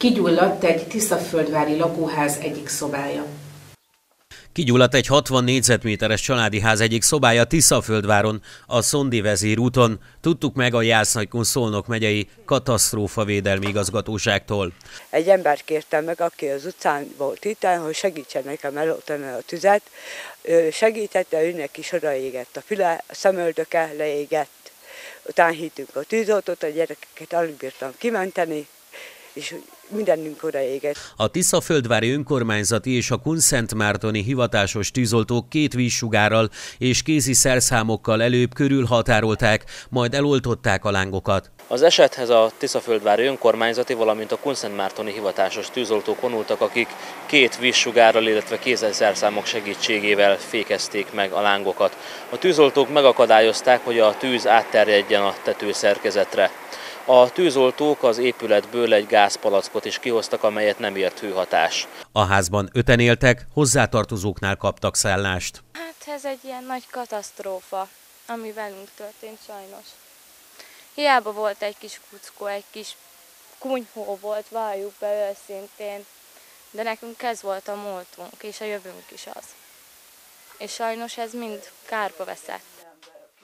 Kigyulladt egy Tiszaföldvári lakóház egyik szobája. Kigyulladt egy 60 négyzetméteres családi ház egyik szobája Tiszaföldváron, a Szondi vezér úton. Tudtuk meg a Jásznagykun Szolnok megyei védelmi igazgatóságtól. Egy embert kértem meg, aki az utcán volt itt, hogy segítsen nekem eloltani a tüzet. Segítette, őnek is odaégett a füle, a szemöldöke leégett. Utána hittünk a tűzoltót, a gyerekeket alig bírtam kimenteni, és mindenünk odaégett. A Tiszaföldvári önkormányzati és a Kunszentmártoni hivatásos tűzoltók két vízsugárral és kézi szerszámokkal előbb körülhatárolták, majd eloltották a lángokat. Az esethez a Tiszaföldvári önkormányzati, valamint a Kunszentmártoni hivatásos tűzoltók vonultak, akik két vízsugárral, illetve kézzelszerszámok segítségével fékezték meg a lángokat. A tűzoltók megakadályozták, hogy a tűz átterjedjen a tetőszerkezetre. A tűzoltók az épületből egy gázpalackot is kihoztak, amelyet nem ért hőhatás. A házban öten éltek, hozzátartozóknál kaptak szállást. Hát ez egy ilyen nagy katasztrófa, ami velünk történt sajnos. Hiába volt egy kis kuckó, egy kis kunyhó volt, valljuk be őszintén, de nekünk ez volt a múltunk, és a jövőnk is az. És sajnos ez mind kárba veszett.